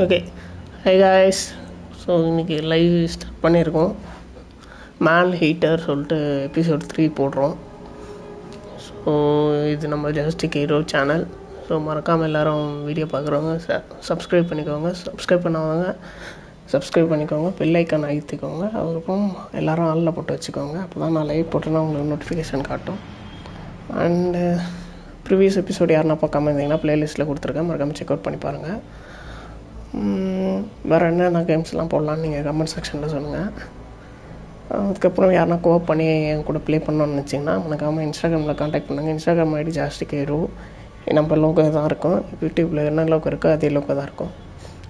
Okay hi guys so இன்றைக்கி live start பண்ணியிருக்கோம். மேன் ஹீட்டர் சொல்லிட்டு எபிசோட் த்ரீ போடுறோம். ஸோ இது நம்ம ஜஸ்டிக் ஹீரோ சேனல் ஸோ மறக்காமல் எல்லோரும் வீடியோ பார்க்குறவங்க ச சப்ஸ்கிரைப் பண்ணிக்கோங்க. சப்ஸ்கிரைப் பண்ணவங்க சப்ஸ்கிரைப் பண்ணிக்கோங்க. பெல் அழுத்திக்கோங்க. அதுக்கப்புறம் எல்லோரும் ஆளில் போட்டு வச்சுக்கோங்க. அப்போ தான் நான் லைவ் போட்டேன்னா உங்களுக்கு நோட்டிஃபிகேஷன் காட்டும். அண்டு ப்ரீவியஸ் எபிசோட் யாருன்னா பார்க்காம இருந்தீங்கன்னா ப்ளேலிஸ்ட்டில் கொடுத்துருக்கேன். மறக்காமல் செக் அவுட் பண்ணி பாருங்கள் வேறு என்னென்ன கேம்ஸ்லாம் போடலான்னு நீங்கள் கமெண்ட் செக்ஷனில் சொல்லுங்கள் அதுக்கப்புறம் யாருனா கோவப் பண்ணி என் கூட ப்ளே பண்ணணும்னு நினச்சிங்கன்னா மறக்காமல் இன்ஸ்டாகிராமில் காண்டாக்ட் பண்ணுங்கள் இன்ஸ்டாகிராம் ஐடி ஜாஸ்தி கேரு நம்ம லோகோ தான் இருக்கும். யூடியூப்பில் என்ன லோக்கோ இருக்கோ அதே லோக்கோ தான் இருக்கும்.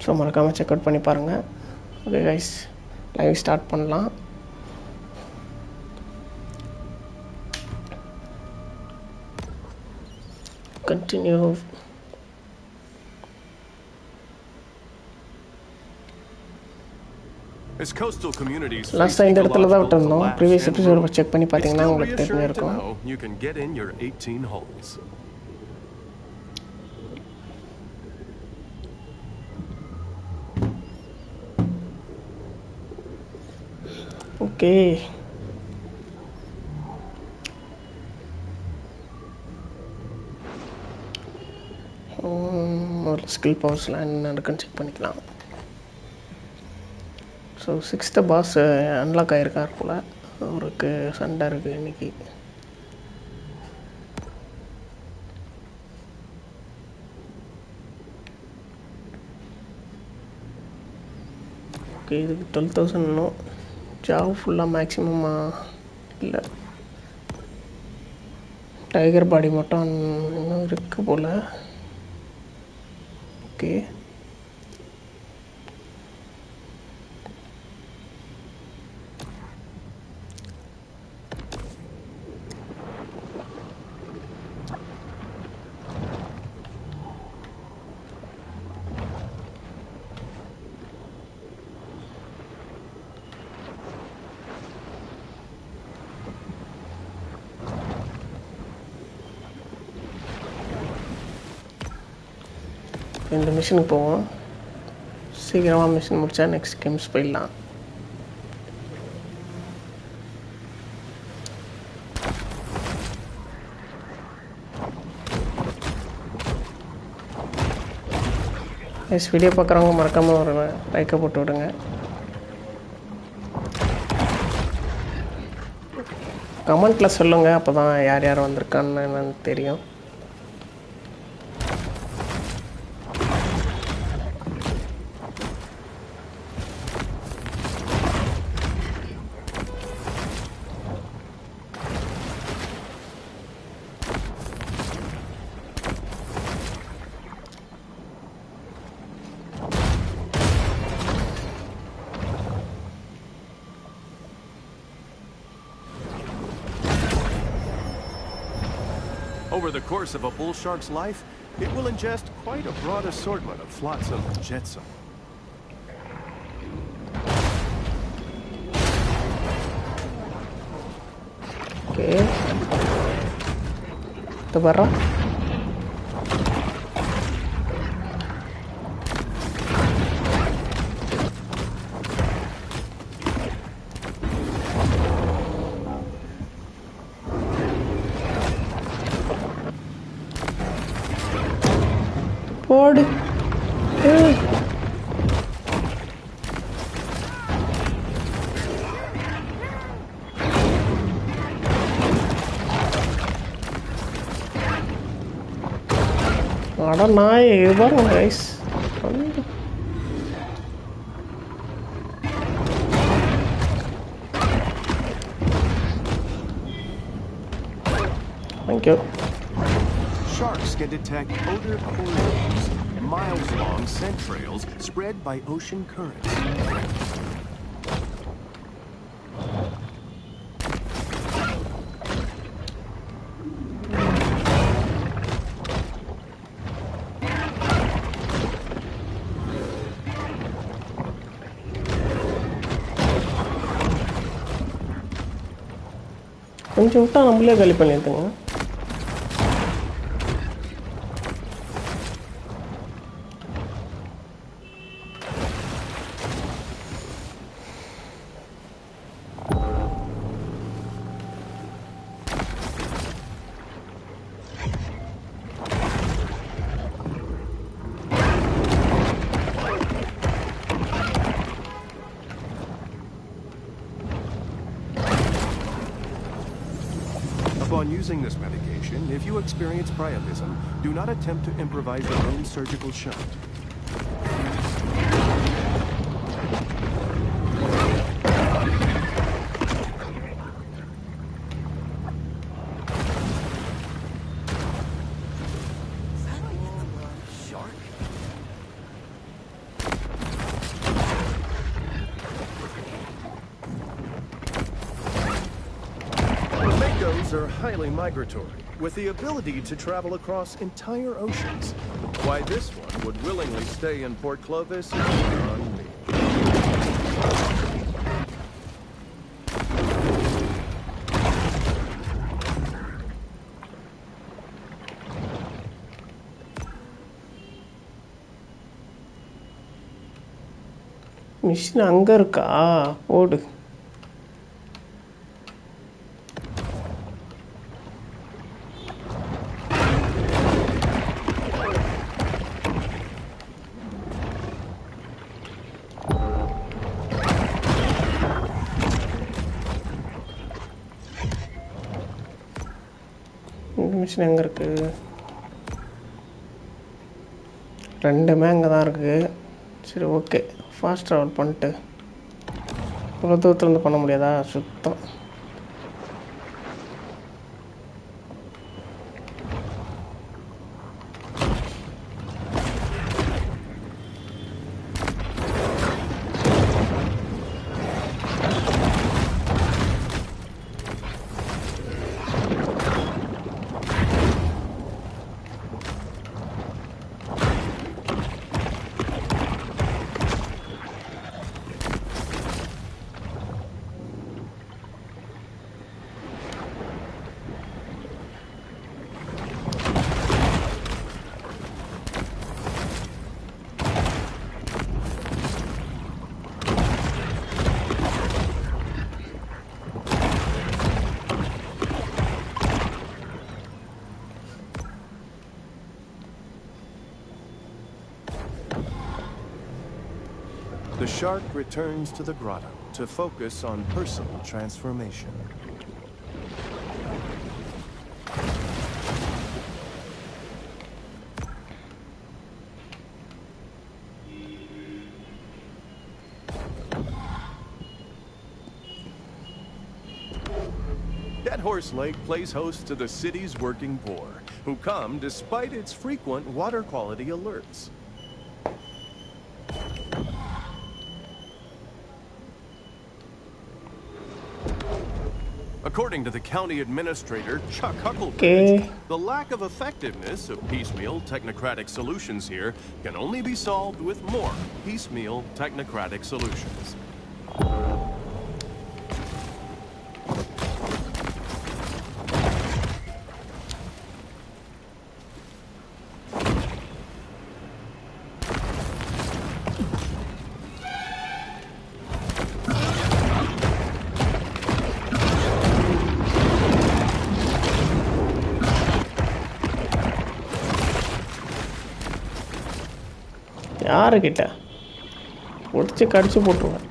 ஸோ மறக்காமல் செக் அவுட் பண்ணி பாருங்கள் ஓகே கைஸ் லைவ் ஸ்டார்ட் பண்ணலாம். கண்டினியூ லாஸ்ட் face இந்த இடத்துல தான் விட்டுருந்தோம் ப்ரீவியஸ் எபிசோட் செக் பண்ணி பார்த்தீங்கன்னா உங்களுக்கு தெரிஞ்சிருக்கும் you can get in your 18 holes. Okay ஒரு ஸ்கில் பவர்ஸில் என்ன இருக்குன்னு செக் பண்ணிக்கலாம். ஸோ சிக்ஸ்த்து பாஸ் அன்லாக் ஆகிருக்கார் போல். அவருக்கு சண்டை இருக்குது இன்றைக்கி ஓகே இதுக்கு டுவெல் தௌசண்ட் இன்னும் ஜாப் ஃபுல்லாக மேக்ஸிமமாக இல்லை. டைகர் பாடி மட்டும் இன்னும் இருக்குது போல். ஓகே இந்த மிஷினுக்கு போவோம். சீக்கிரமாக மிஷின் முடித்தா நெக்ஸ்ட் கேம்ஸ் போயிடலாம். எஸ் வீடியோ பார்க்குறவங்க மறக்காமல் ஒரு லைக்கை போட்டு விடுங்க. கமெண்ட்டில் சொல்லுங்கள் அப்போ தான் யார் யார் வந்திருக்கான்னு என்னன்னு தெரியும். course of a bull shark's life, it will ingest quite a broad assortment of flotsam and jetsam. Okay. Tabarra. Hey, um barulhões. Thank you. Sharks can detect odor corals, miles-long scent trails spread by ocean currents. கொஞ்சம் விட்டால் நம்மளே காலி பண்ணிடுதுங்க. You experience priapism, do not attempt to improvise your own surgical shunt. Highly migratory, with the ability to travel across entire oceans. Why this one would willingly stay in Port Clovis is beyond me. Machine அங்கே இருக்கா ஓடு Location எங்கே இருக்குது ரெண்டுமே அங்கே தான் இருக்குது சரி ஓகே ஃபாஸ்ட் ட்ராவல் பண்ணிட்டு இவ்வளோ தூரத்துலேருந்து பண்ண முடியாதா? சுத்தம். Shark returns to the grotto to focus on personal transformation. Dead Horse Lake plays host to the city's working poor, who come despite its frequent water quality alerts. According to the county administrator, Chuck Huckleberry, Okay. the lack of effectiveness of piecemeal technocratic solutions here can only be solved with more piecemeal technocratic solutions. யாருக்கிட்ட? ஒடிச்சு கடிச்சு போட்டுருவோம்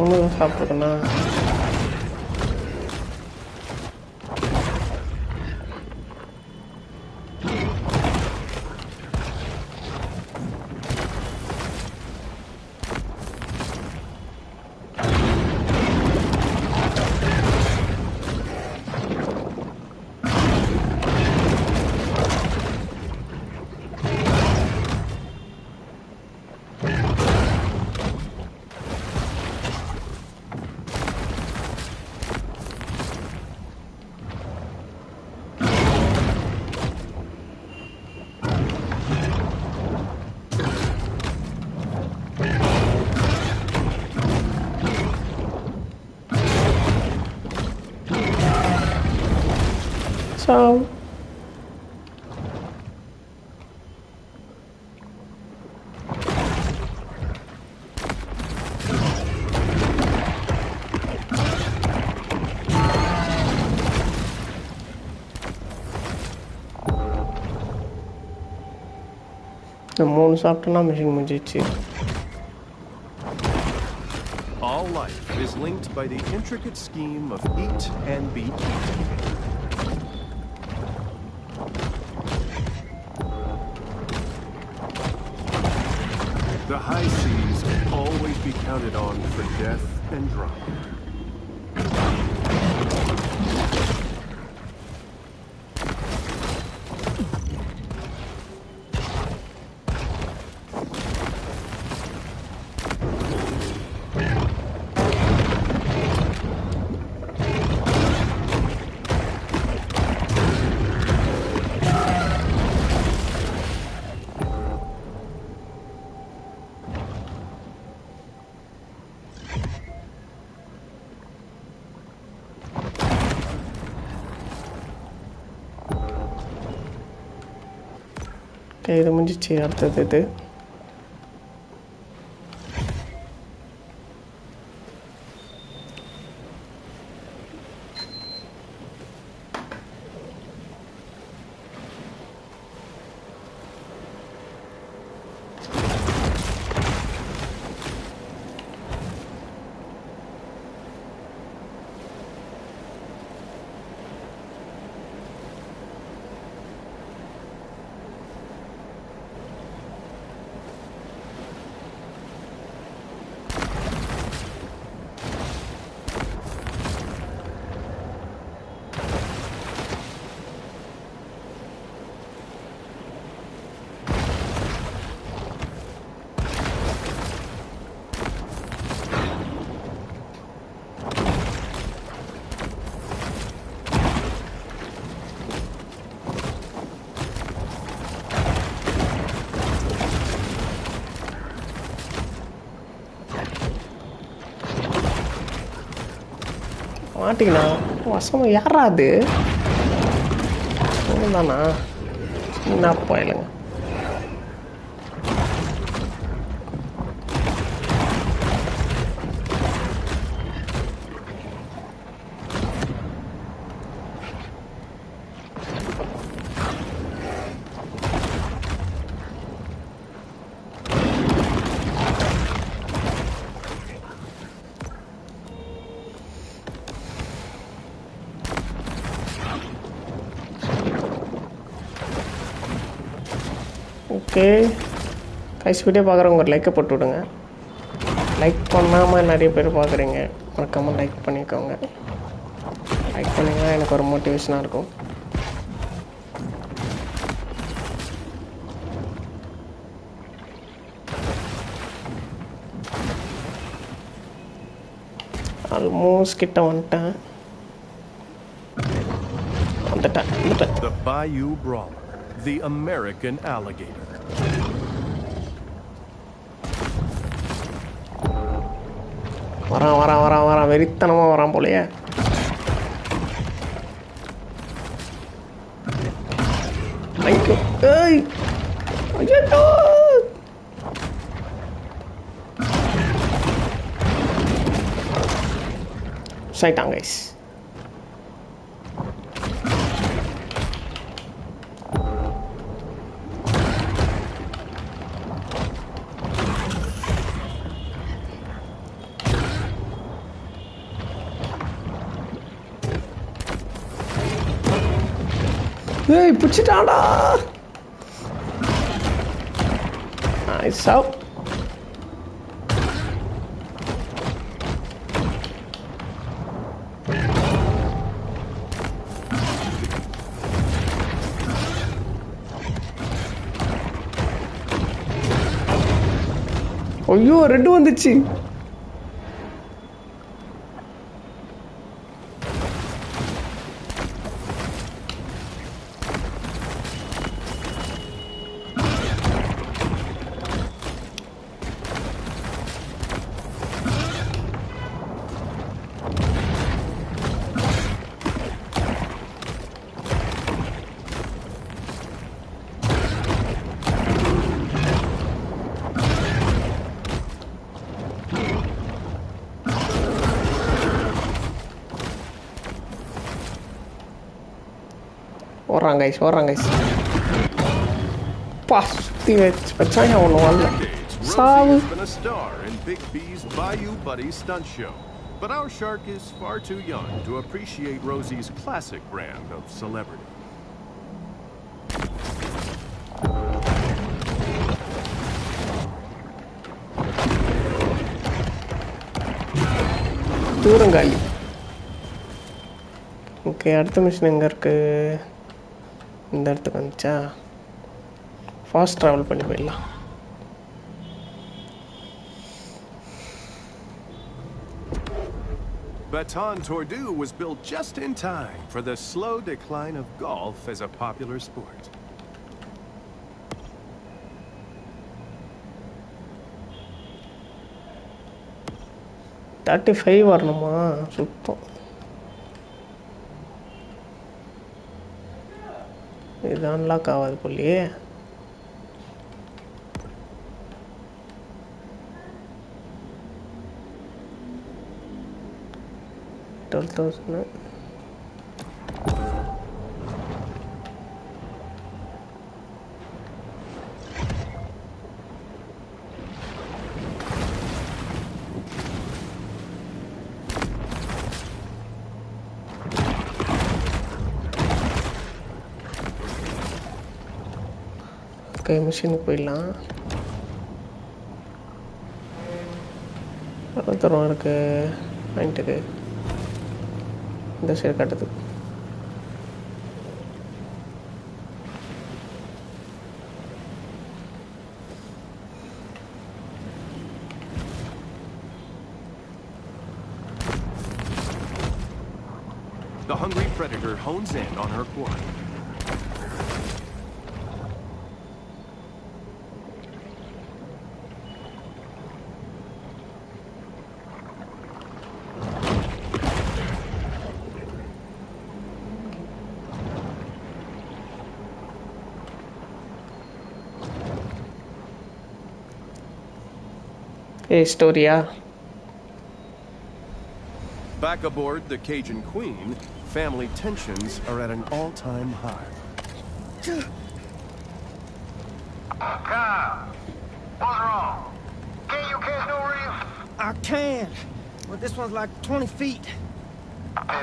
Mulu yang. இந்த மூணு சாப்பிட்டோன்னா machine முடிஞ்சிச்சு All life is linked by the intricate scheme of eat and be Counted on for death and drama. ഇതും കൂടി ചേർത്തത് மாட்டிக்கினா? வசமும் யாரா அது? தானா? நான் போயிடுங்க கைஸ் வீடியோ பார்க்குறவங்க ஒரு லைக்கை போட்டு விடுங்க லைக் பண்ணாமல் நிறைய பேர் பார்க்குறீங்க. மறக்காமல் லைக் பண்ணிக்கோங்க. லைக் பண்ணிங்கன்னா எனக்கு ஒரு மோட்டிவேஷனாக இருக்கும். ஆல்மோஸ்ட் கிட்ட வந்துட்டேன். வந்துட்டேன் வந்துட்டேன். The Bayou Brawler, the American alligator. வரான் வரான் வரான் வரான் வெறித்தனமாக வரான் போலயே ஐயோ ஏய் ஐயோ சைட்டாங்க கைஸ் ஏய் பிடிச்சிட்டாடா நைஸ் அவுட் ஐயோ ரெண்டு வந்துச்சு a star in Big B's Bayou Buddy stunt show. But our shark is far too young to appreciate Rosie's classic brand of celebrity. தூரம் காலி ஓகே அடுத்த மிஷின் எங்கே இருக்கு இந்த இடத்துக்கு வந்துச்சா ஃபாஸ்ட் ட்ராவல் பண்ணி போயிடலாம் Baton Tordu was built just in time for the slow decline of golf as a popular sport. Thirty five வரணுமா சுத்தம் இது அன்லாக் ஆகாது போலியே டுவெல் தௌசண்ட் ஓகே மிஷினுக்கு போயிடலாம். எவ்வளோ தூரம் இருக்கு பாயிண்ட்டுக்கு இந்த சைடு காட்டுது The hungry predator hones in on her quarry. historia. Back aboard the Cajun Queen, family tensions are at an all-time high. Kyle, what's wrong? Can you catch no reef? I can, but this one's like 20 feet. 15.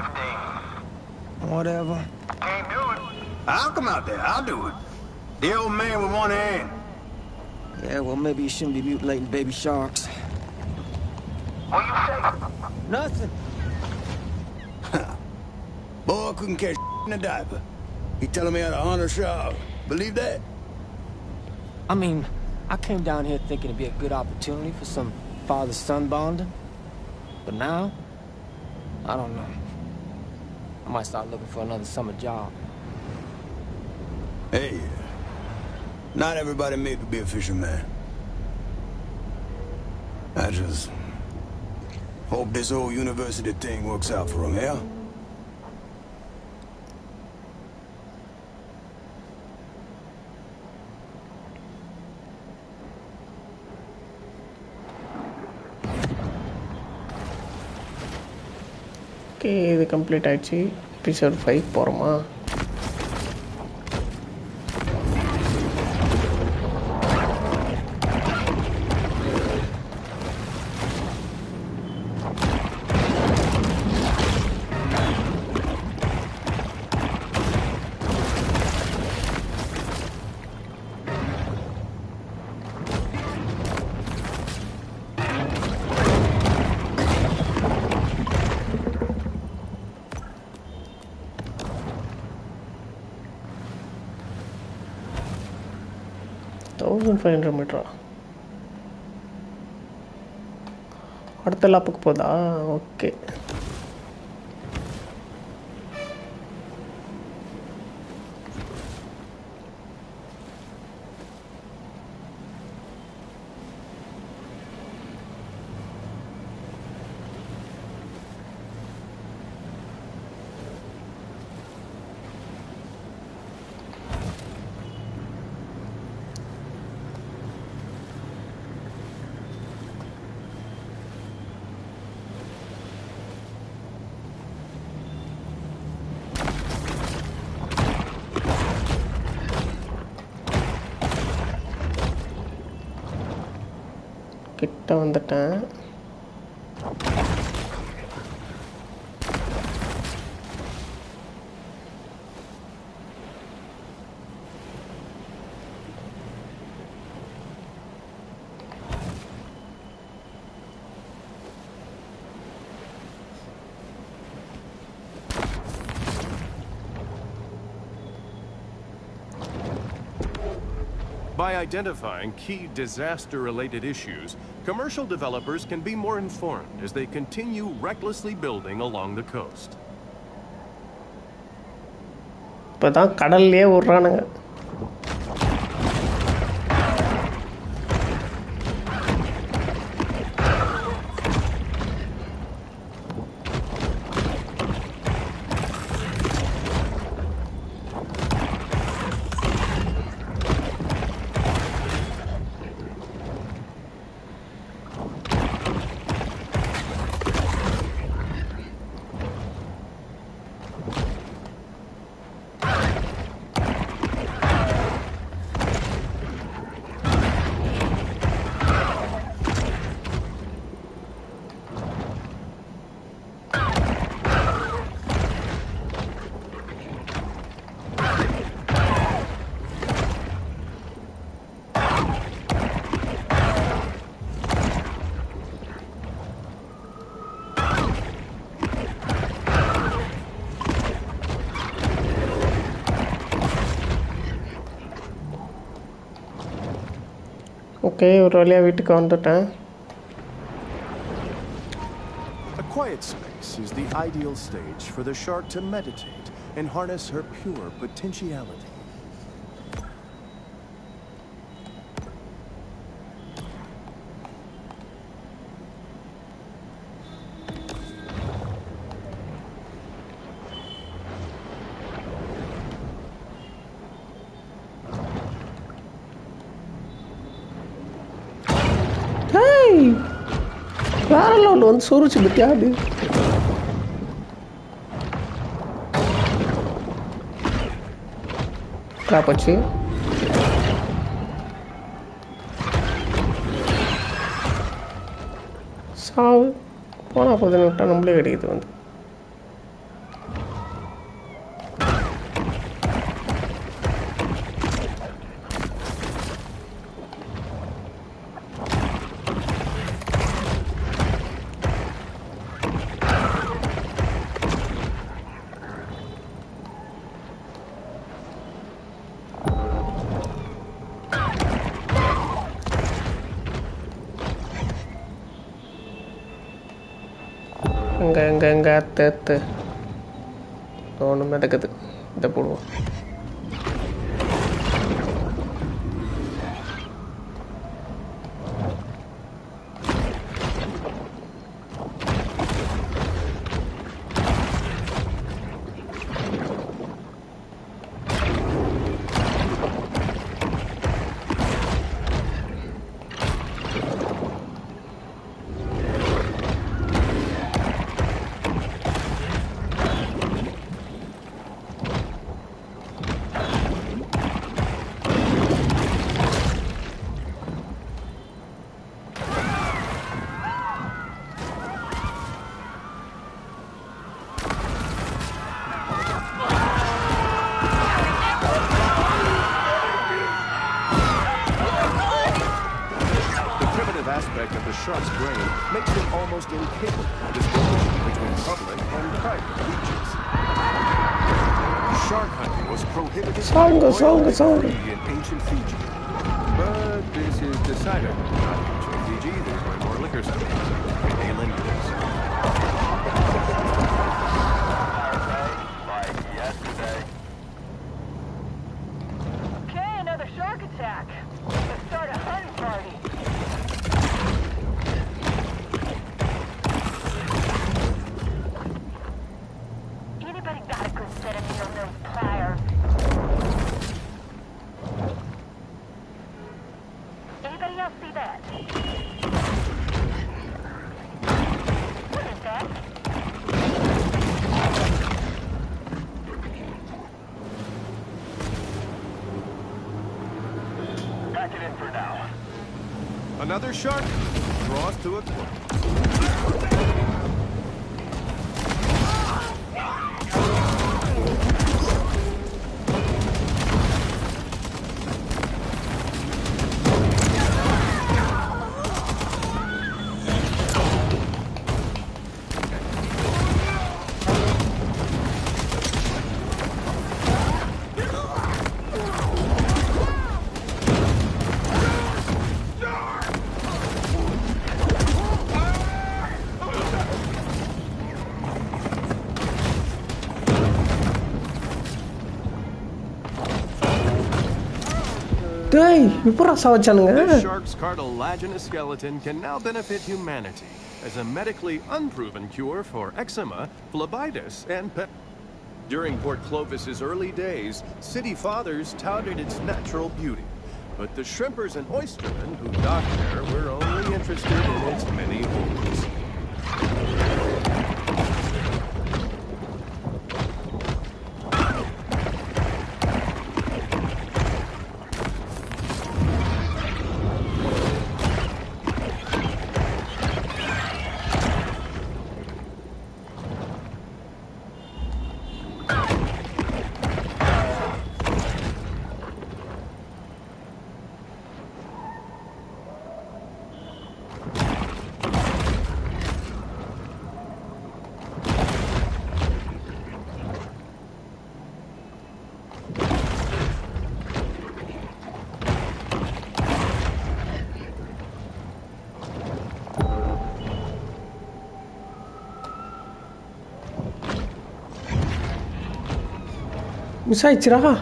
Whatever. Can't do it. I'll come out there. I'll do it. The old man with one hand. Yeah, well, maybe you shouldn't be mutilating baby sharks. What you say? Nothing. Boy couldn't catch in a diaper. He telling me how to hunt a shark. Believe that? I mean, I came down here thinking it'd be a good opportunity for some father-son bonding. But now, I don't know. I might start looking for another summer job. Hey, not everybody made to be a fisherman. I just hope this whole university thing works out for him, yeah? Okay இது complete ஆயிடுச்சு episode five போகிறோமா thousand five hundred மீட்டரா? அடுத்த லாப்புக்கு போதா? Okay. கரெக்டாக வந்துட்டேன். identifying key disaster-related issues, commercial developers can be more informed as they continue recklessly building along the coast. இப்போ தான் கடல்லையே விட்றானுங்க ஓகே ஒரு வழியாக வீட்டுக்கு வந்துட்டேன் A quiet space is the ideal stage for the shark to meditate and harness her pure potentiality. Hey வேற லெவலில் வந்து சோறுச்சு பத்தியா அது காப்பாச்சு சாவு போனால் பதினெட்டு விட்டால் நம்மளே கிடைக்குது வந்து. தேத்து ஒன்றுமே நடக்குது இதை போடுவோம். Songa, royal டேய் எப்படா சாவச்சானுங்க This shark's cartilaginous skeleton can now benefit humanity as a medically unproven cure for eczema, phlebitis, and pep. During Port Clovis's early days, city fathers touted its natural beauty. But the shrimpers and oystermen who docked there were only interested in its many holes. Müsait çırağa.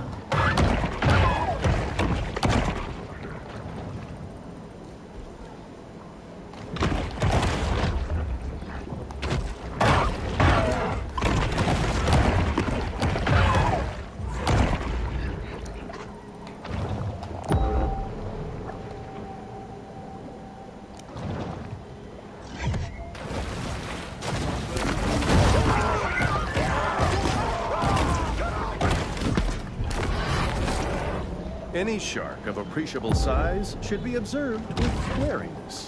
Any shark of appreciable size should be observed with wariness.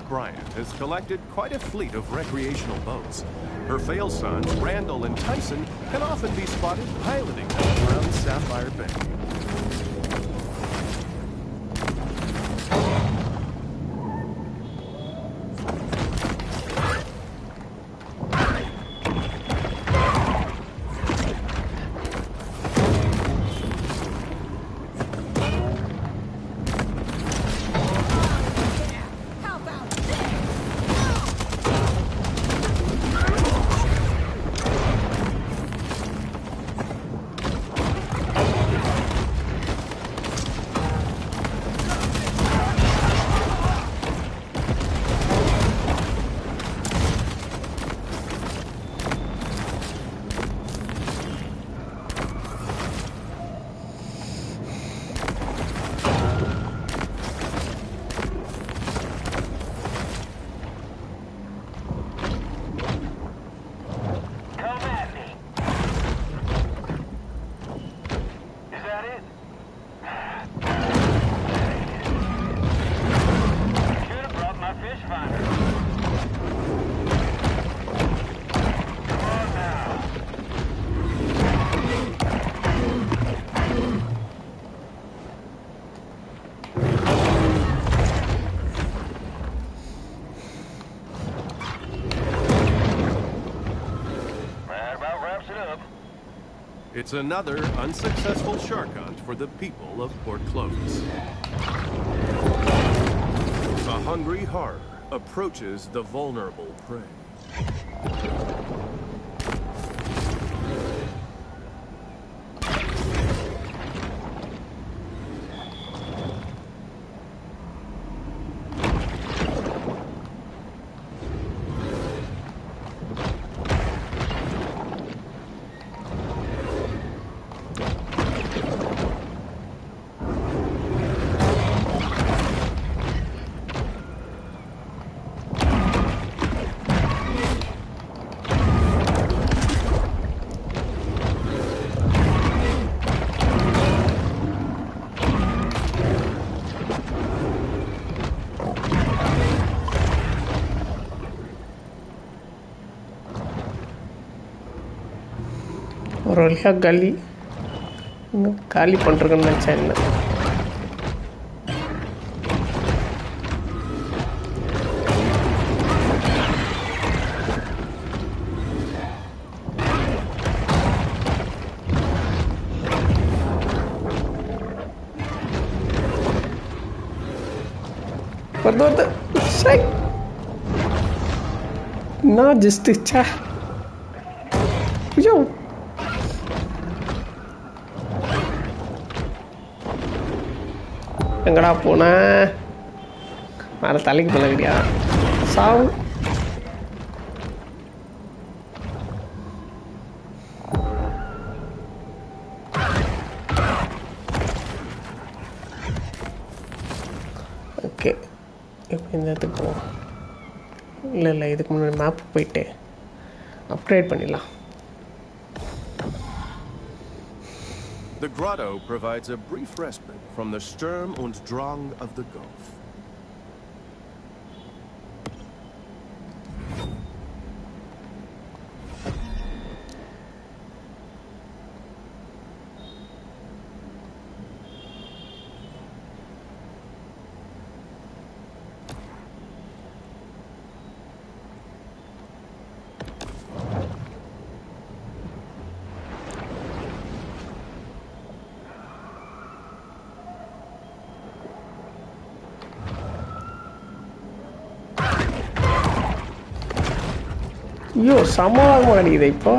Bryant has collected quite a fleet of recreational boats. Her fail sons, Randall and Tyson, can often be spotted piloting them around Sapphire Bay. It's another unsuccessful shark hunt for the people of Port Clovis. A hungry horror approaches the vulnerable prey. ஒரு வழியாக காலி இன்னும் காலி பண்ணுறதுன்னு நினச்சேன் என்ன வந்து வந்து நான் ஜஸ்ட் சே எங்கடா போன மேலே தலைக்கு பழகிறியா சாவு ஓகே இப்போ இந்த இடத்துக்கு போவோம் இல்லை இல்லை இதுக்கு முன்னாடி மேப் போயிட்டு அப்கிரேட் பண்ணிடலாம் The grotto provides a brief respite from the Sturm und Drang of the Gulf. ஐயோ சமாதானம் அடிக்குது இப்போ.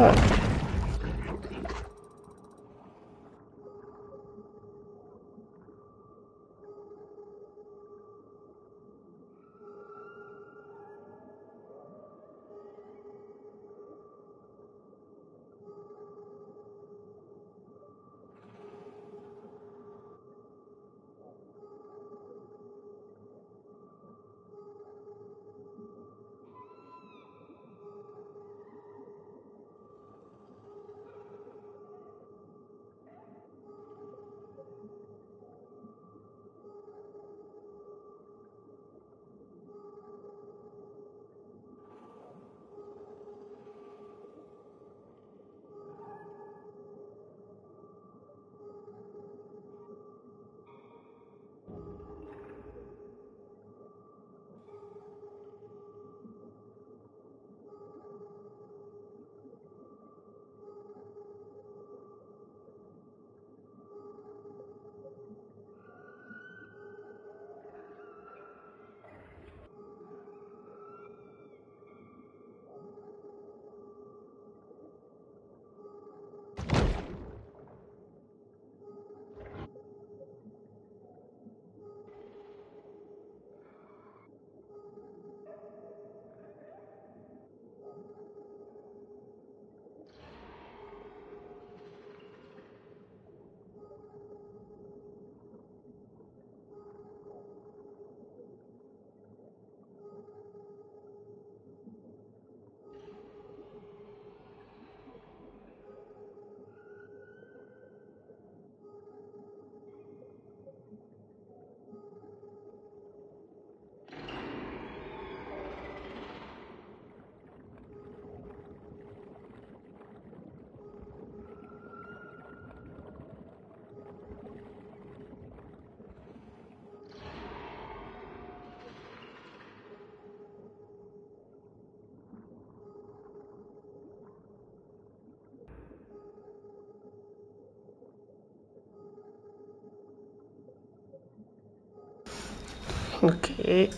okay.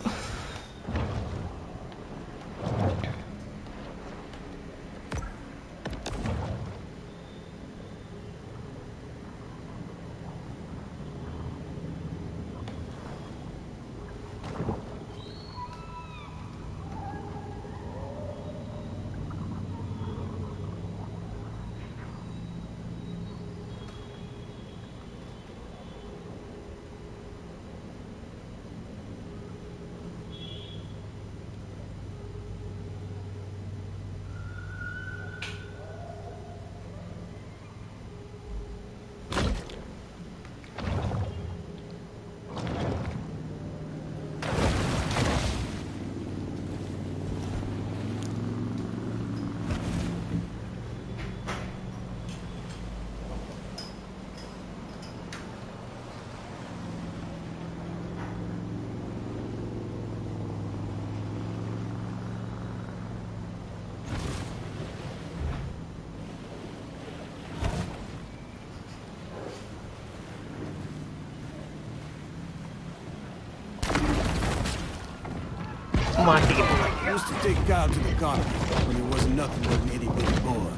mind used to take Kyle to the carnival when he wasn't nothing but an itty bitty boy.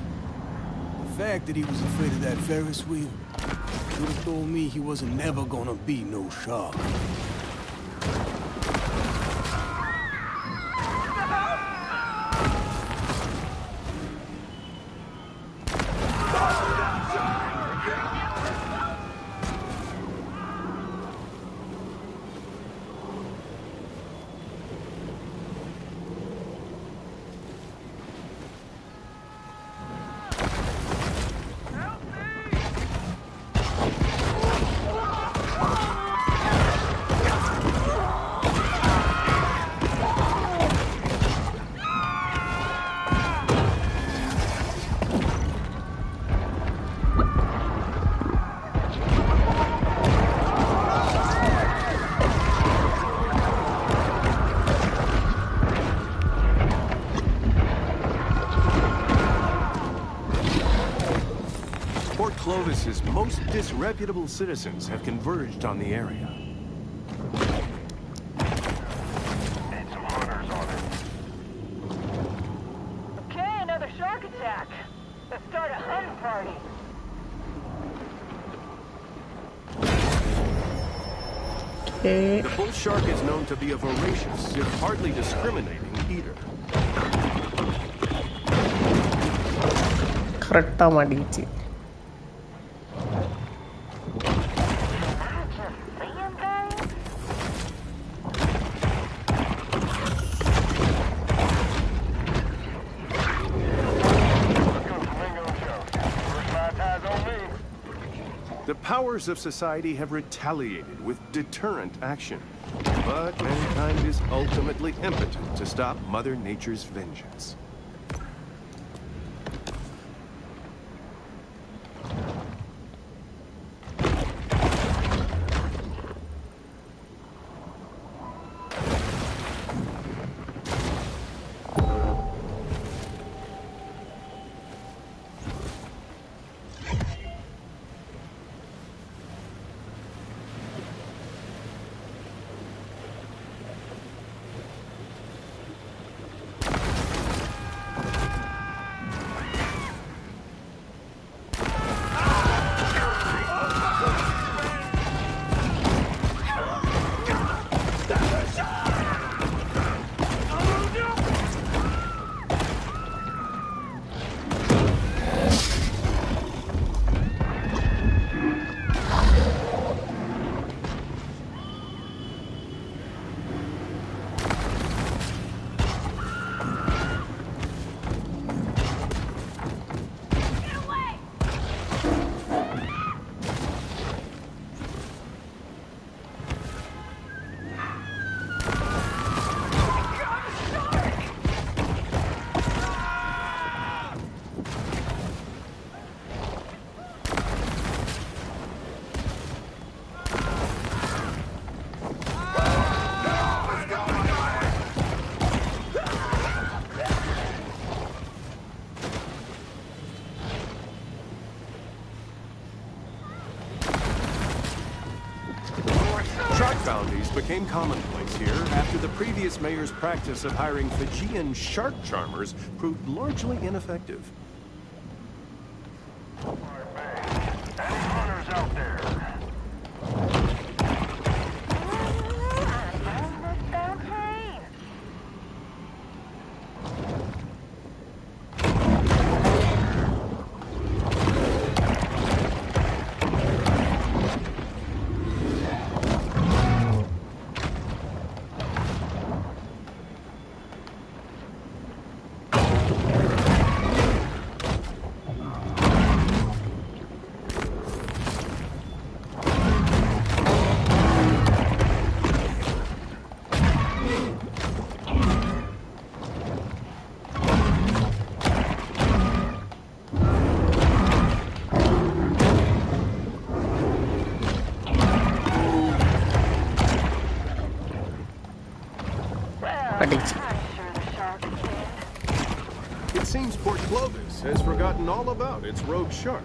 The fact that he was afraid of that Ferris wheel would have told me he wasn't never gonna be no shark. most disreputable citizens have converged on the area. Need some hunters on it. Okay, another shark attack. Let's start a hunt party. The bull shark is known to be a voracious, if hardly discriminating, eater. Correct, powers of society have retaliated with deterrent action. But mankind is ultimately impotent to stop Mother Nature's vengeance. Became commonplace here after the previous mayor's practice of hiring Fijian shark charmers proved largely ineffective. Rogue shark.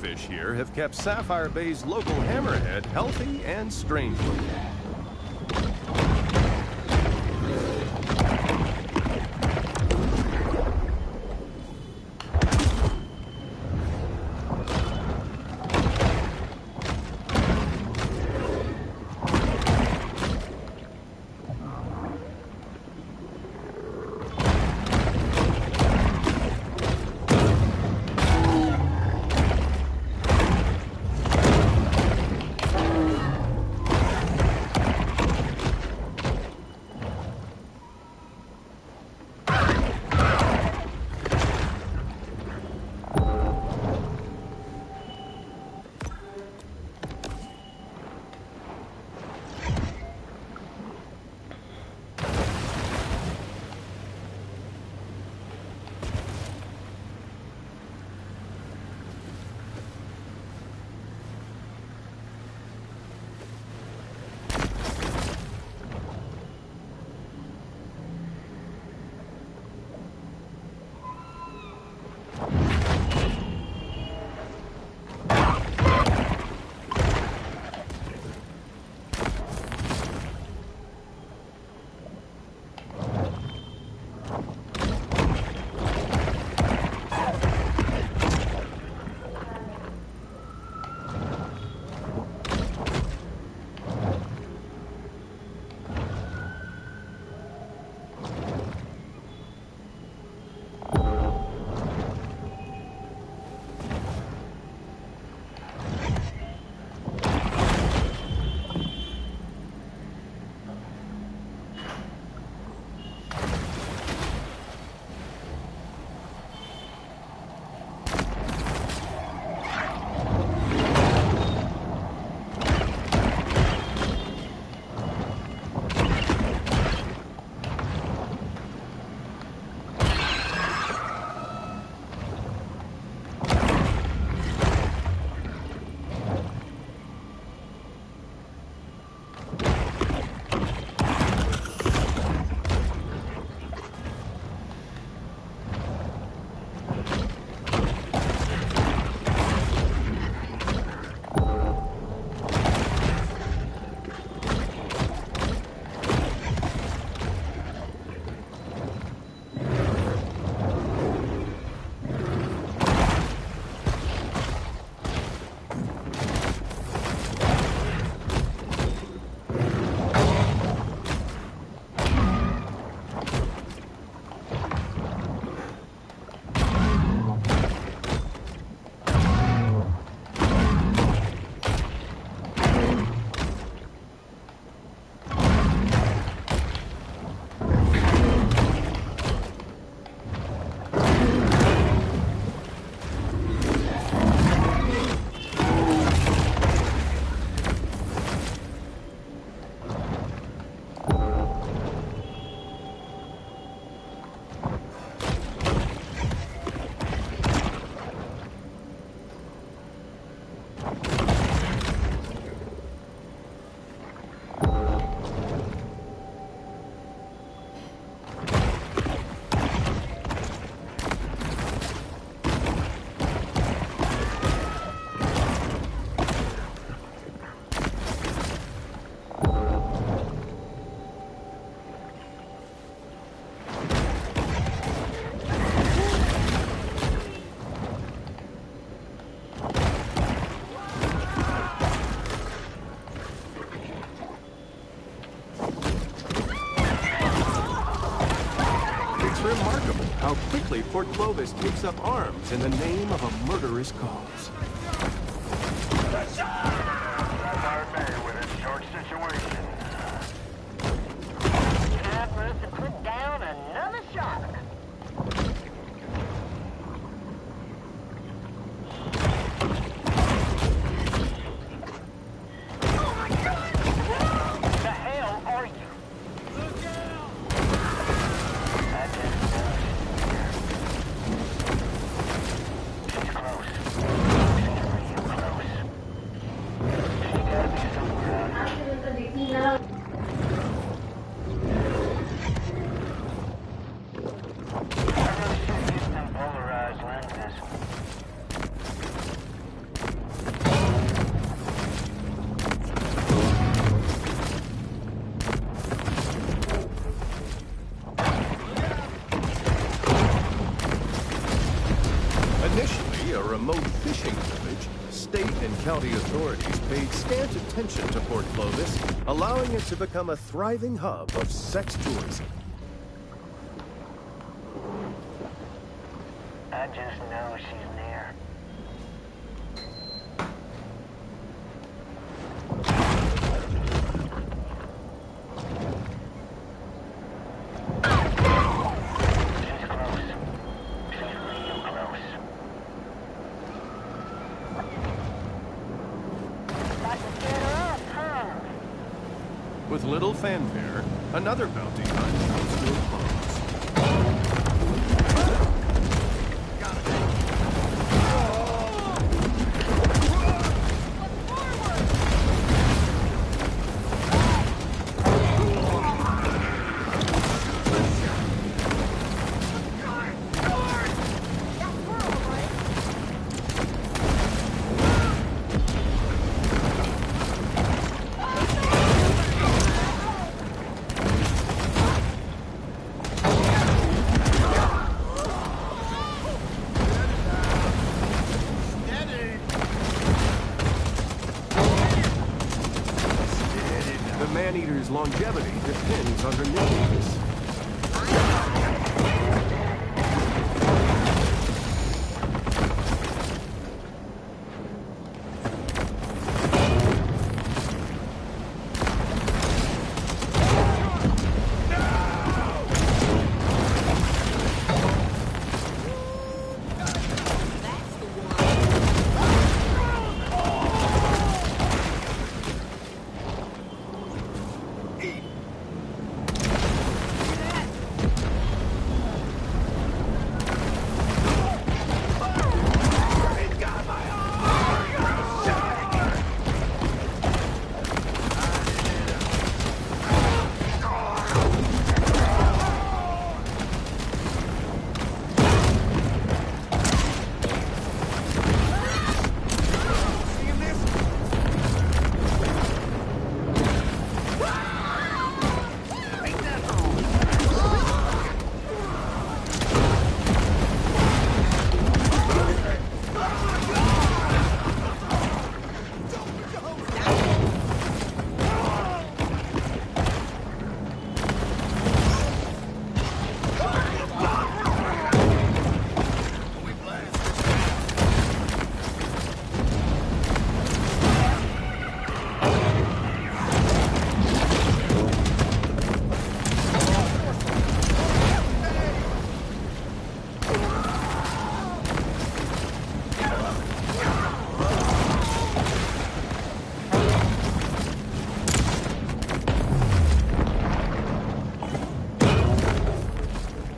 Parrotfish here have kept Sapphire Bay's local hammerhead healthy and strange looking. Clovis takes up arms in the name of a murderous cause. County authorities paid scant attention to Port Clovis, allowing it to become a thriving hub of sex tourism.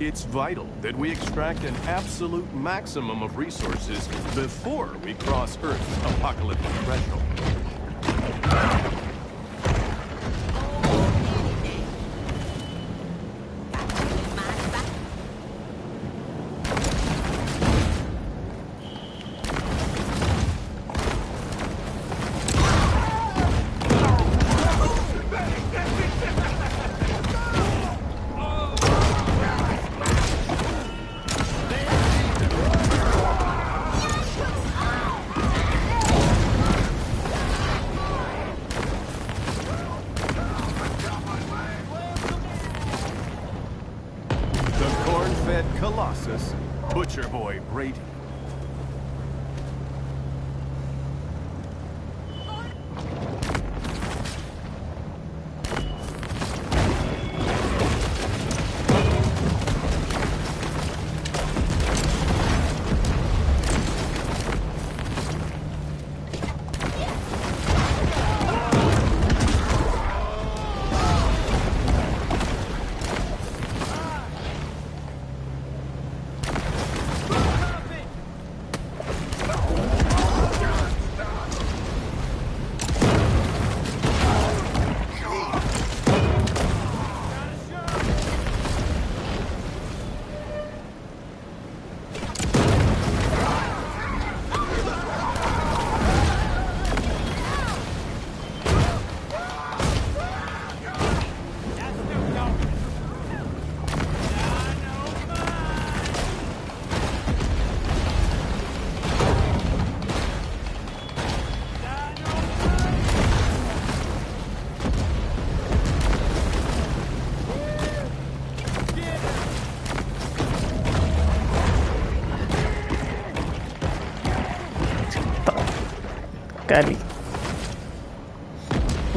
It's vital that we extract an absolute maximum of resources before we cross Earth's apocalyptic threshold.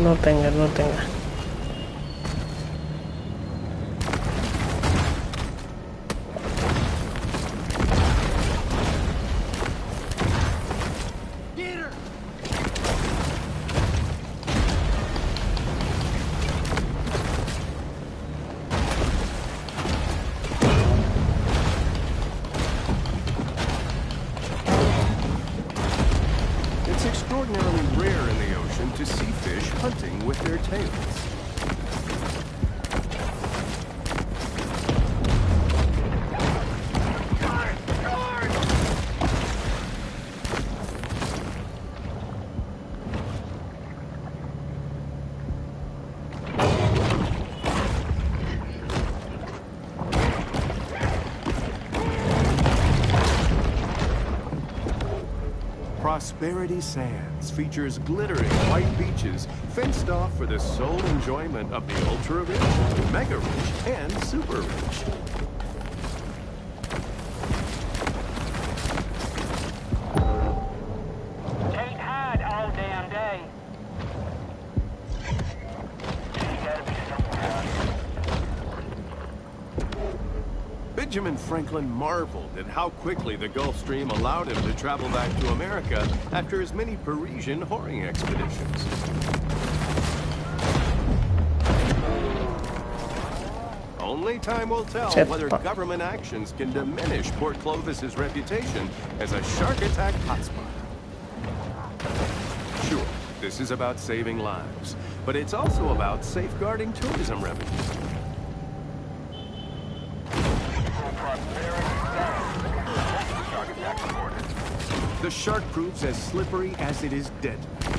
no tenga, no tenga. Prosperity Sands features glittering white beaches fenced off for the sole enjoyment of the ultra rich, mega rich, and super Franklin marveled at how quickly the Gulf Stream allowed him to travel back to America after his many Parisian whoring expeditions. Only time will tell whether government actions can diminish Port Clovis's reputation as a shark attack hotspot. Sure, this is about saving lives, but it's also about safeguarding tourism revenue. The shark proves as slippery as it is deadly.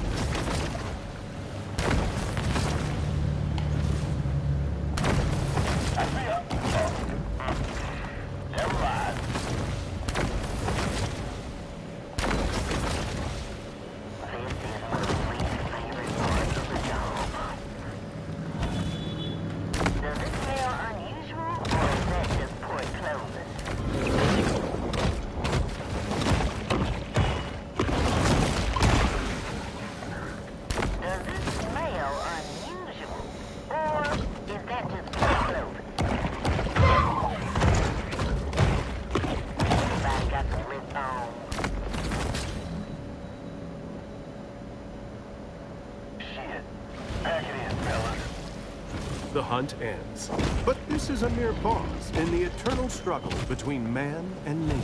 Struggle between man and nature.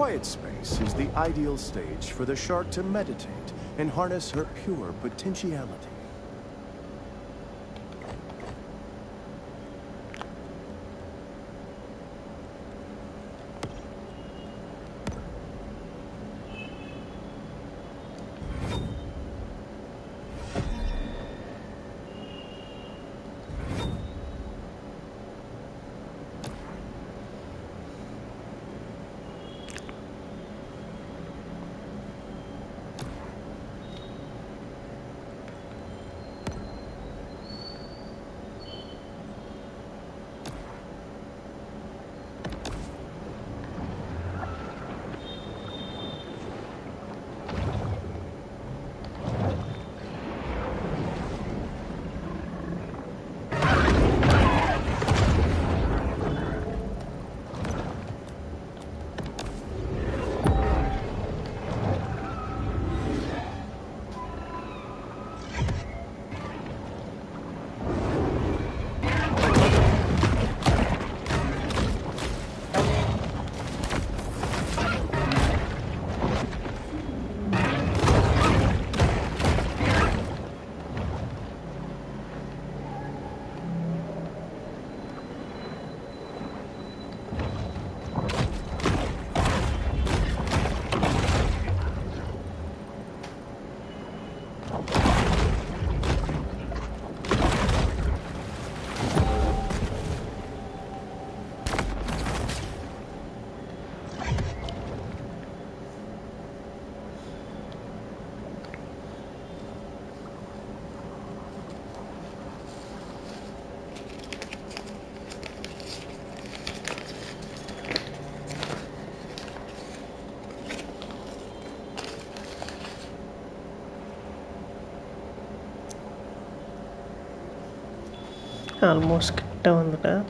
Quiet space is the ideal stage for the shark to meditate and harness her pure potentiality. Almost கிட்ட வந்துட்டேன்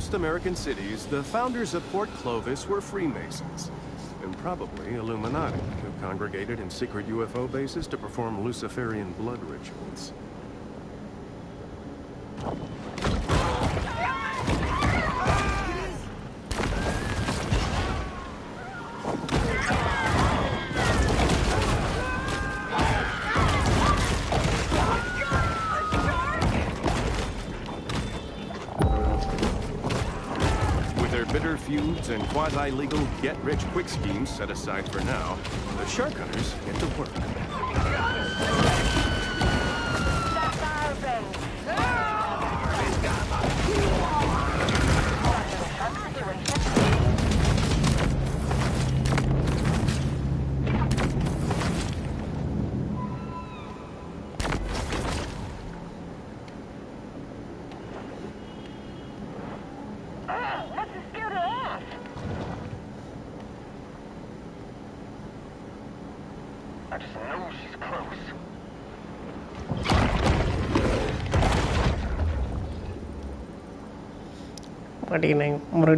most American cities, the founders of Port Clovis were Freemasons, and probably Illuminati, who congregated in secret UFO bases to perform Luciferian blood rituals. And quasi-legal get-rich-quick schemes set aside for now, the shark hunters get to work.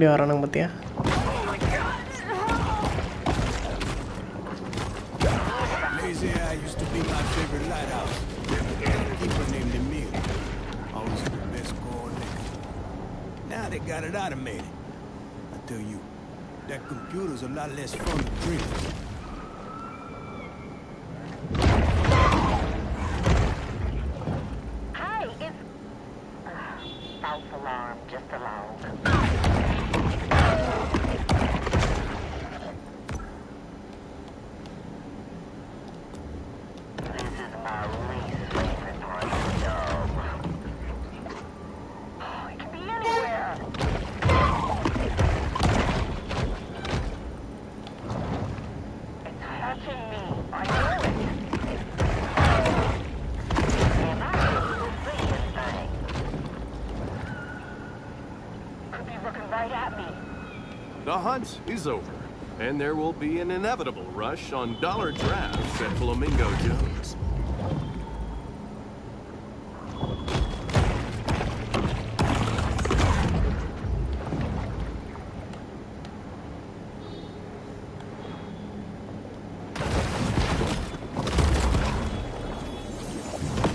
Liquor. Now they got it automated. I tell you, that computer's a lot less fun to drink. Hey, it's... Uh, false alarm, just a log. This is my least favorite part of the job. Oh, it could be anywhere. It's touching me. I know it. And I can't see anything. Could be looking right at me. Is over, and there will be an inevitable rush on dollar drafts at Flamingo Jones.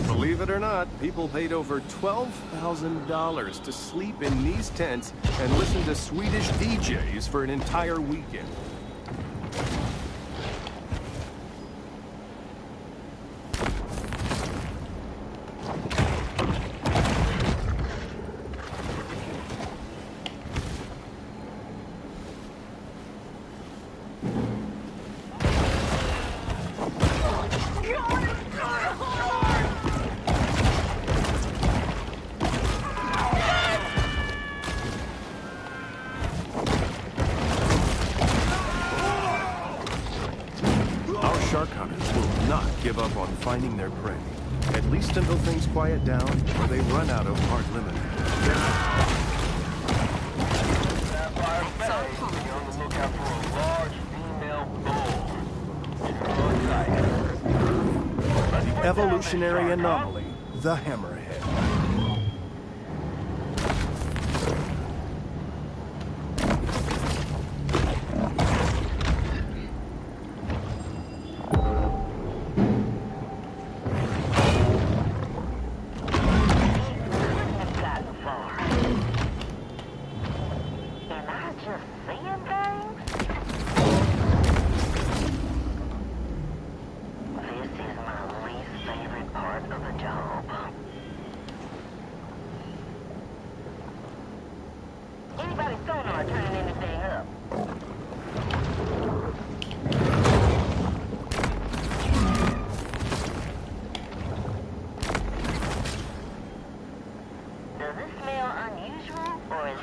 Believe it or not, people paid over $12,000 to sleep in these tents and listen to Swedish DJs for an entire weekend. Evolutionary anomaly, the hammerhead.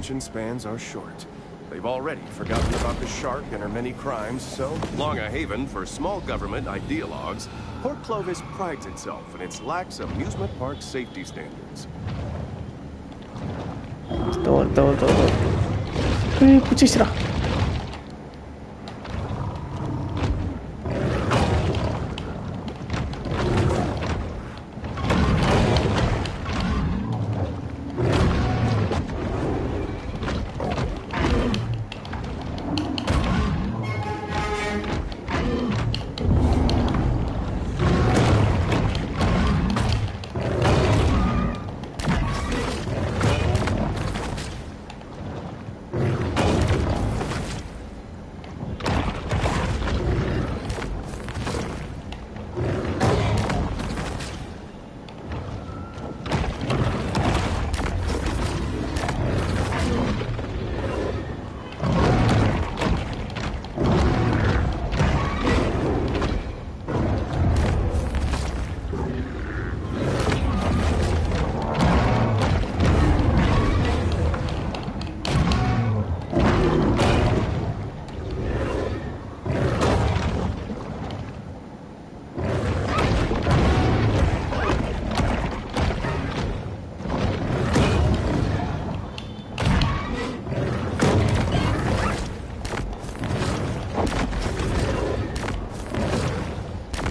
attention spans are short. They've already forgotten about the shark and her many crimes, so long a haven for small government ideologues, Port Clovis prides itself in its lax amusement park safety standards. Doğru, doğru, doğru. Ee, bu çeşit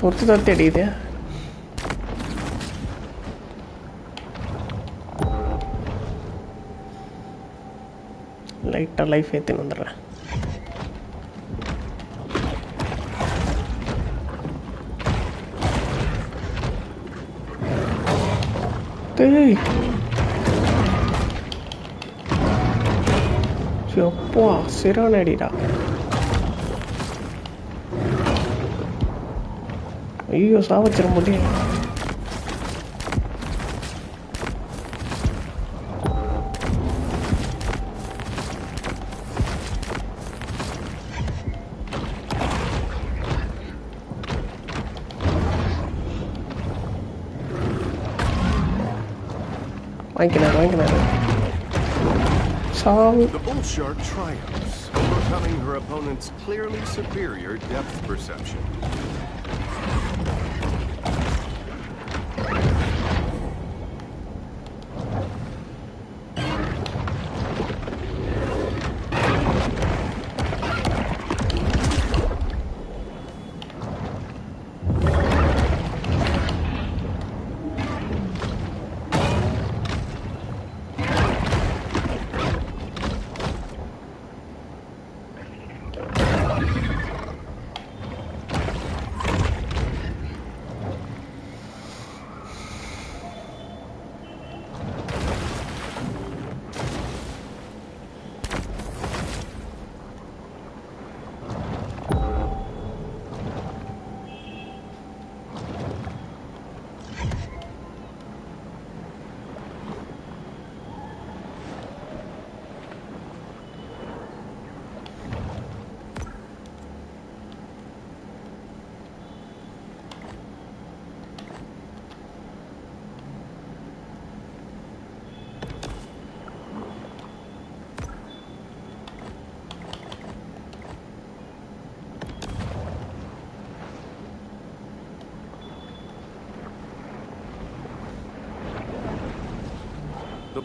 ஒருத்தி தான் தெரியுது லைட்டாக life ஏற்றின்னு வந்துடுறேன் டேய் எப்பா ஐயோ சாவச்சிட முடியும் வாங்கிக்கிறாரு வாங்கிக்கிறாரு சாவு The bull shark triumphs, overcoming her opponent's clearly superior depth perception.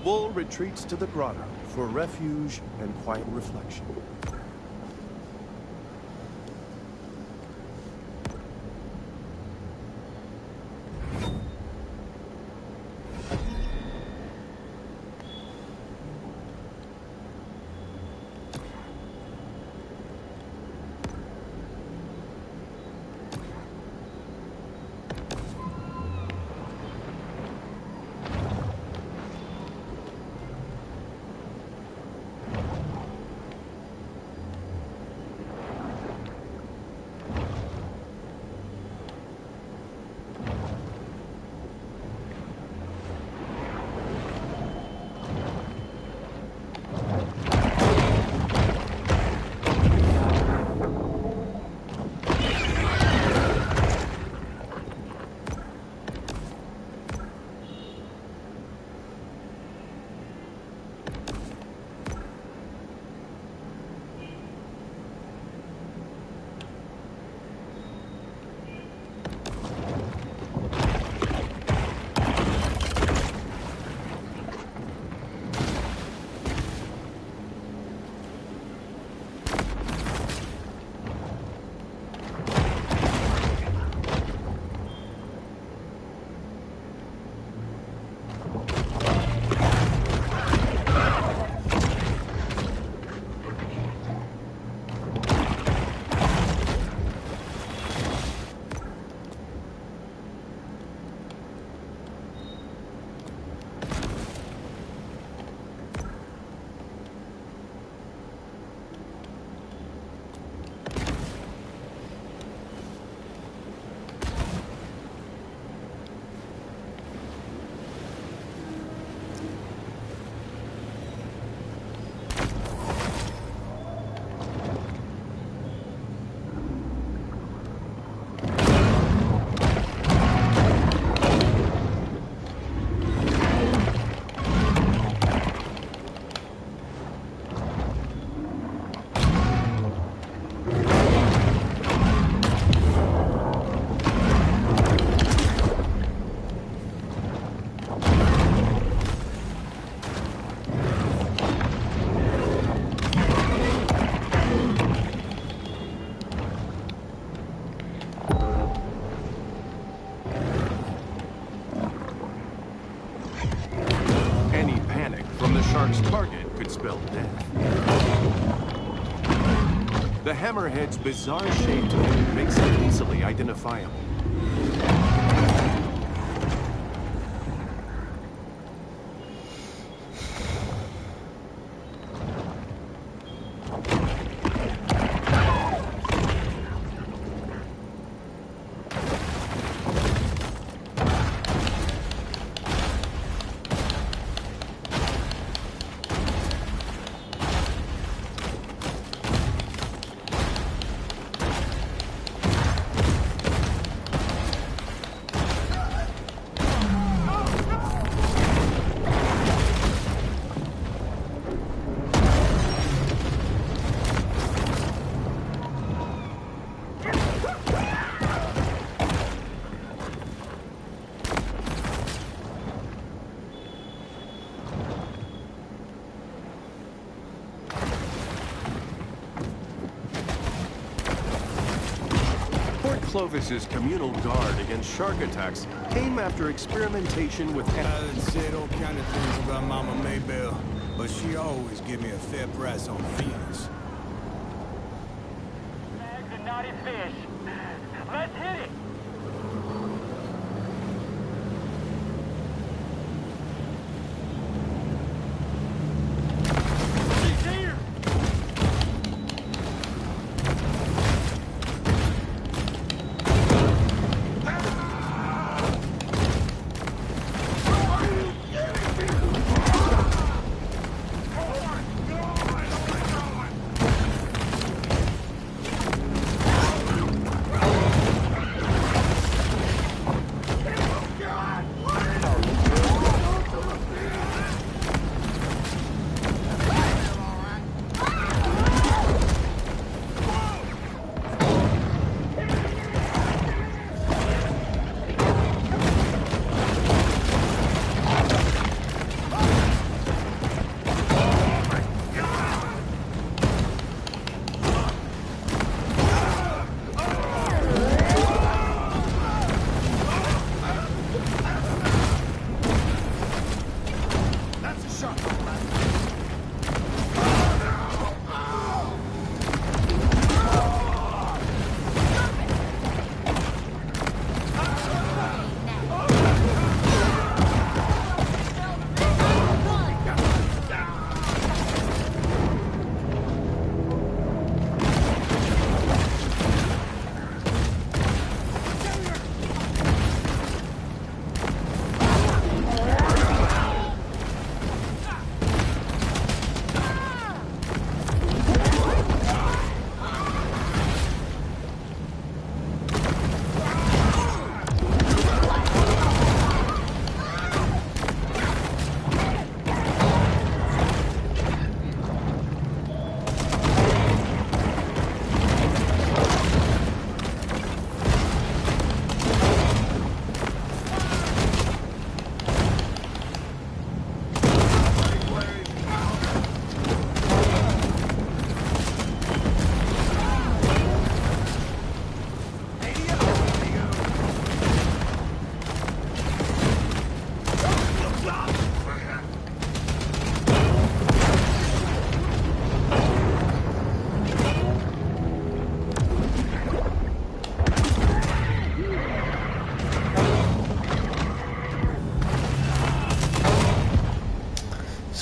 Bull retreats to the grotto for refuge and quiet reflection. Hammerhead's bizarre shape makes it easily identifiable. Clovis's communal guard against shark attacks came after experimentation with I said all kind of things about Mama Maybell, but she always give me a fair price on fees. Bags and naughty fish.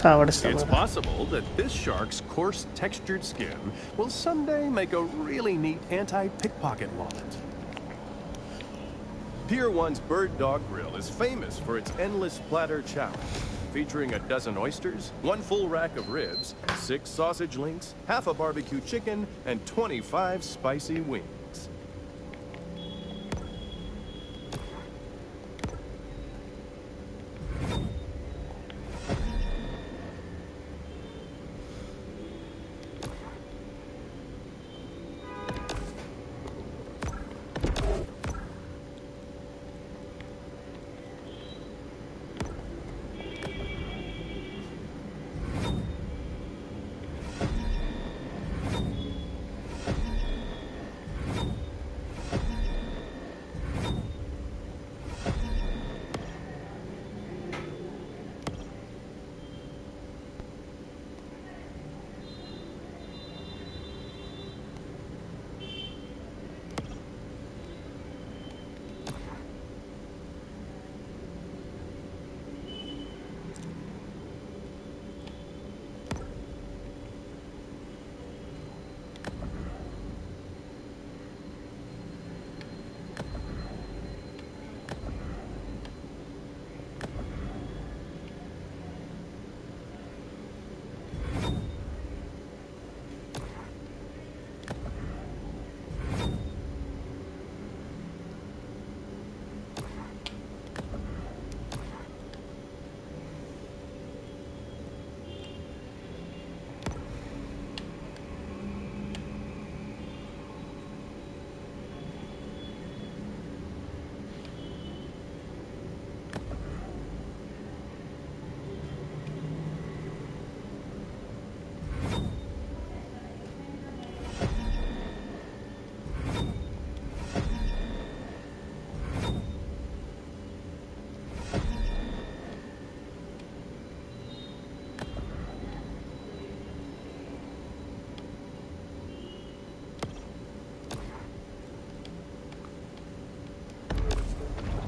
It's possible that this shark's coarse textured skin will someday make a really neat anti-pickpocket wallet. Pier 1's Bird Dog Grill is famous for its endless platter challenge, featuring a dozen oysters, one full rack of ribs, six sausage links, half a barbecue chicken, and 25 spicy wings.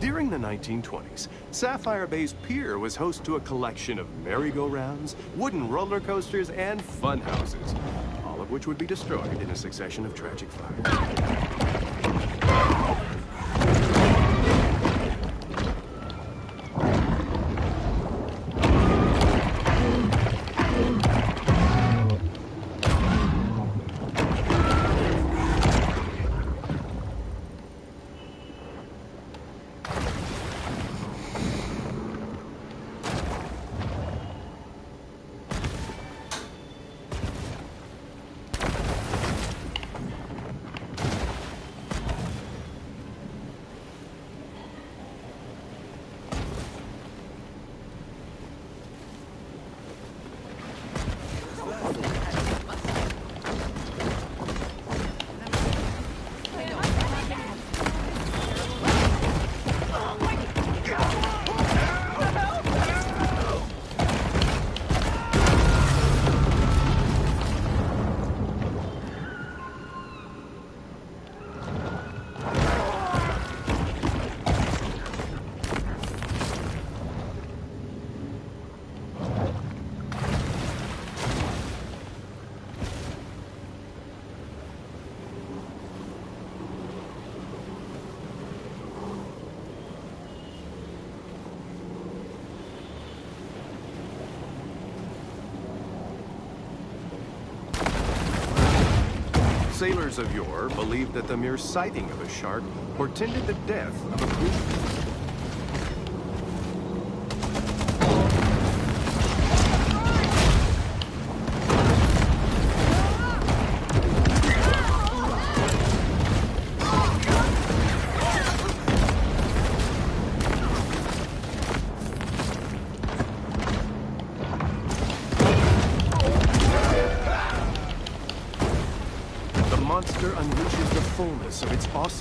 During the 1920s, Sapphire Bay's pier was host to a collection of merry-go-rounds, wooden roller coasters, and fun houses, all of which would be destroyed in a succession of tragic fires. Sailors of yore believed that the mere sighting of a shark portended the death of a creature.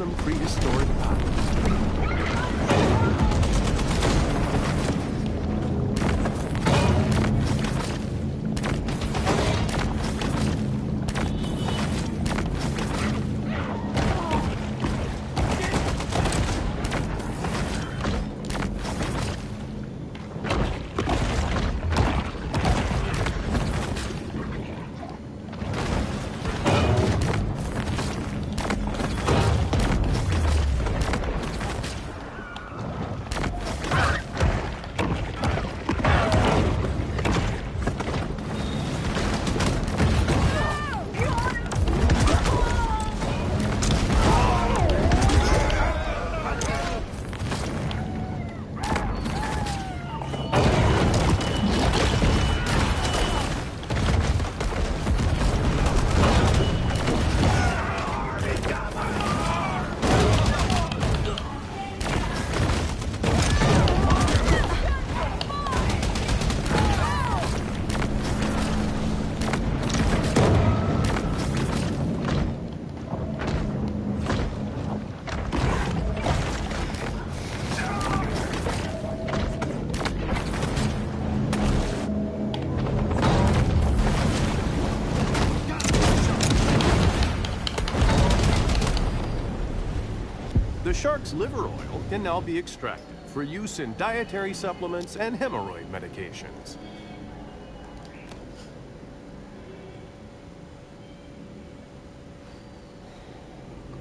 Awesome prehistoric shark's liver oil can now be extracted for use in dietary supplements and hemorrhoid medications.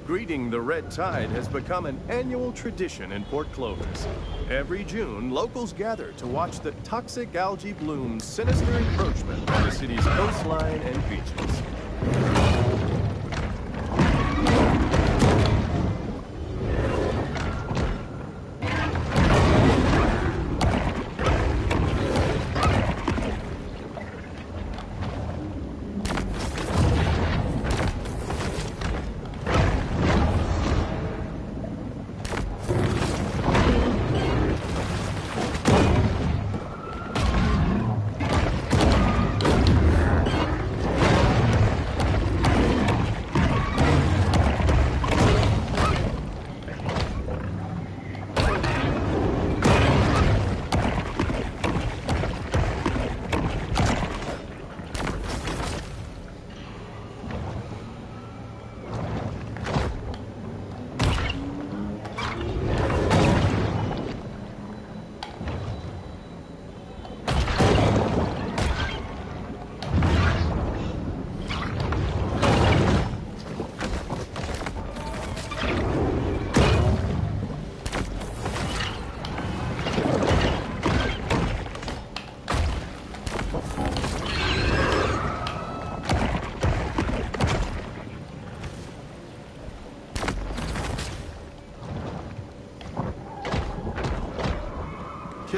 Greeting the red tide has become an annual tradition in Port Clovis. Every June, locals gather to watch the toxic algae bloom's sinister encroachment on the city's coastline and beaches.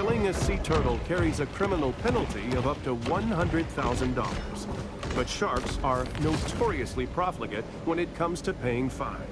Killing a sea turtle carries a criminal penalty of up to $100,000. But sharks are notoriously profligate when it comes to paying fines.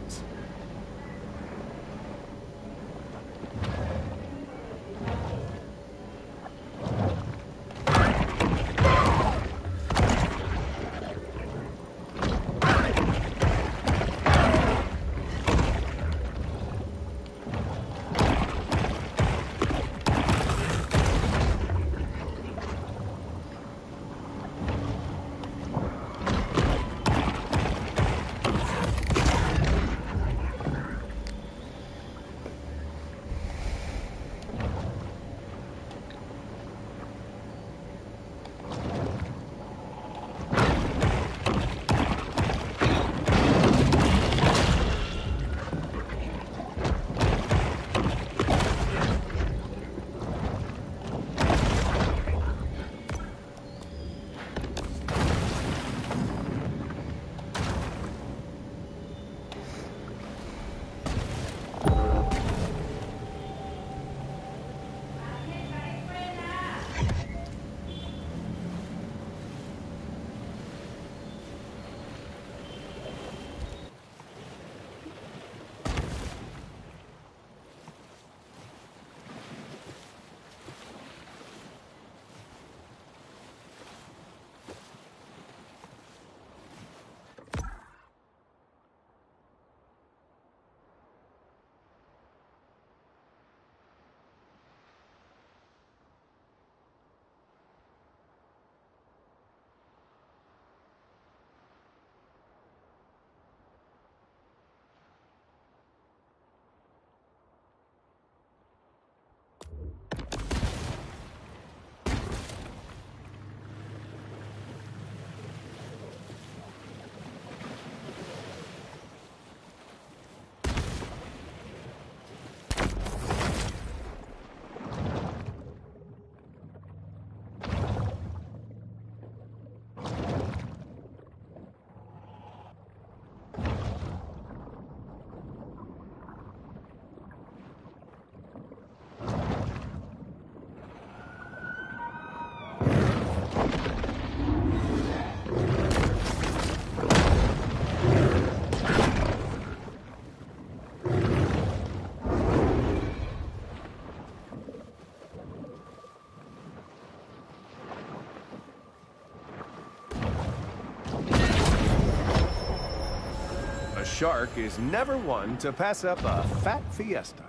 Shark is never one to pass up a fat fiesta.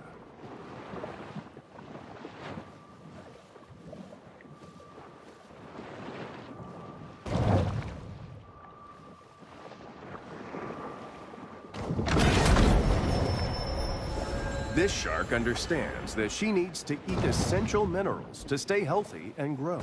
This shark understands that she needs to eat essential minerals to stay healthy and grow.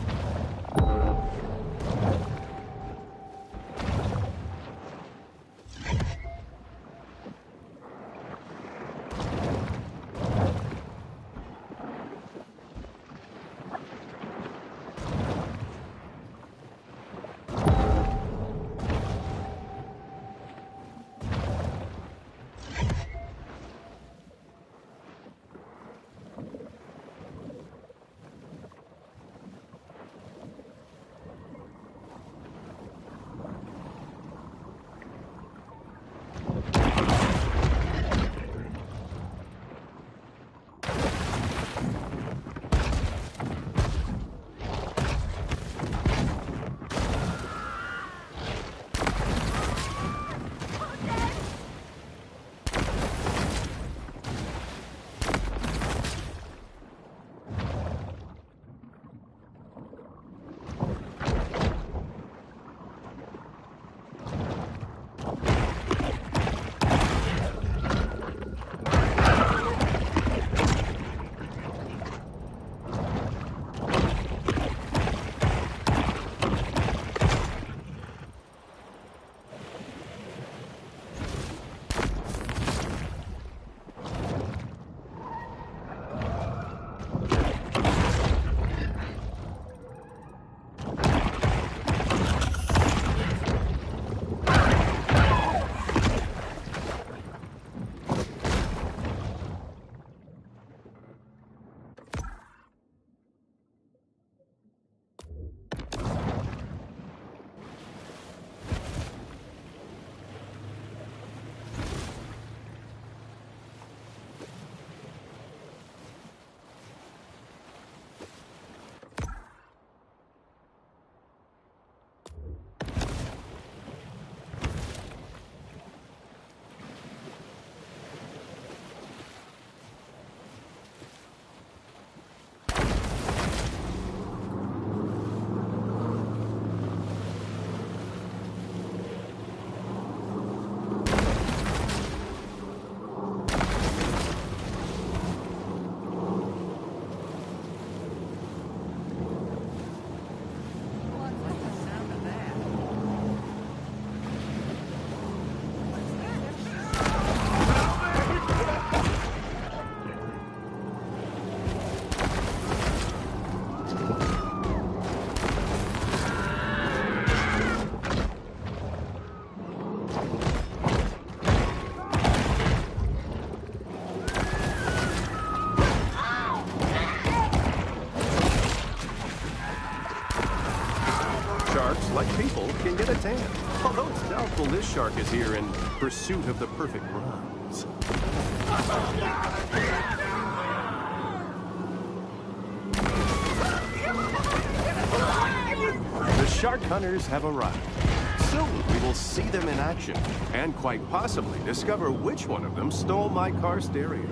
This shark is here in pursuit of the perfect bronze. The shark hunters have arrived. Soon we will see them in action, and quite possibly discover which one of them stole my car stereo.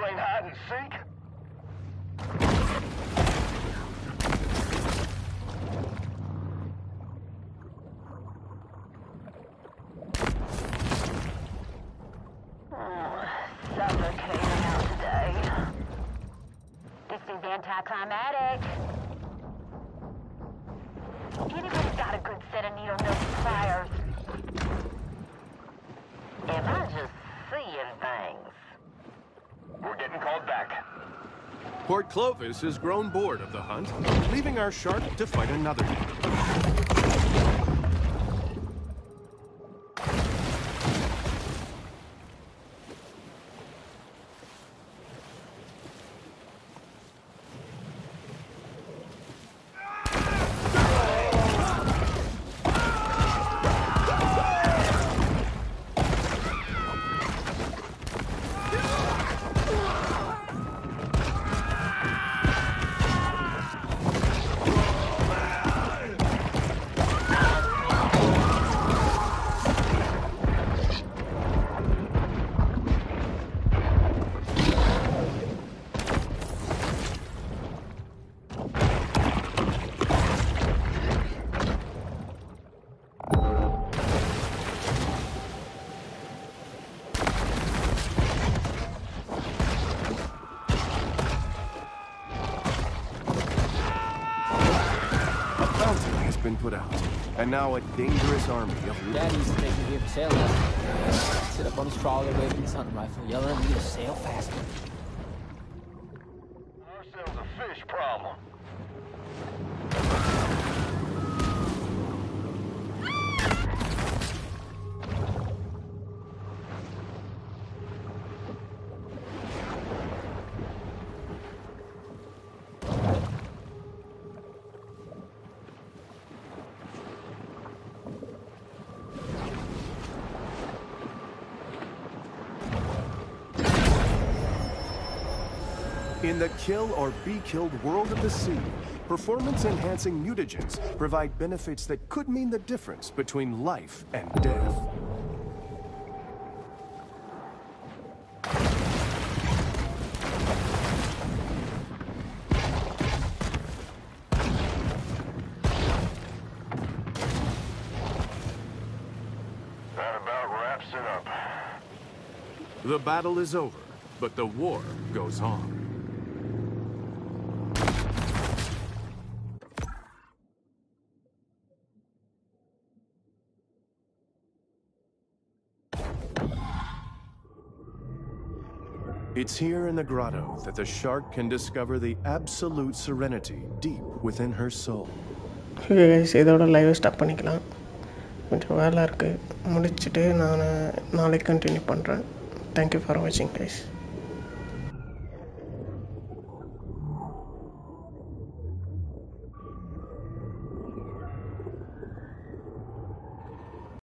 Playing hide and seek? Suffocating out today. This is anticlimactic. Anybody's got a good set of needle nose pliers. Am I just seeing things? We're getting called back. Port Clovis has grown bored of the hunt, leaving our shark to fight another. A now a dangerous army of Dad used to take me here for sailing. Sit up on his trawler waving his hunting rifle, yelling at me to sail faster. Kill or be killed world of the sea, performance enhancing mutagens provide benefits that could mean the difference between life and death. That about wraps it up. The battle is over, but the war goes on. It's here in the grotto that the shark can discover the absolute serenity deep within her soul. Okay guys இதோட லைவை stop பண்ணிக்கலாம் கொஞ்சம் வேலை இருக்குது முடிச்சுட்டு நான் நாளைக்கு continue பண்ணுறேன் தேங்க்யூ ஃபார் வாட்சிங் கைஸ்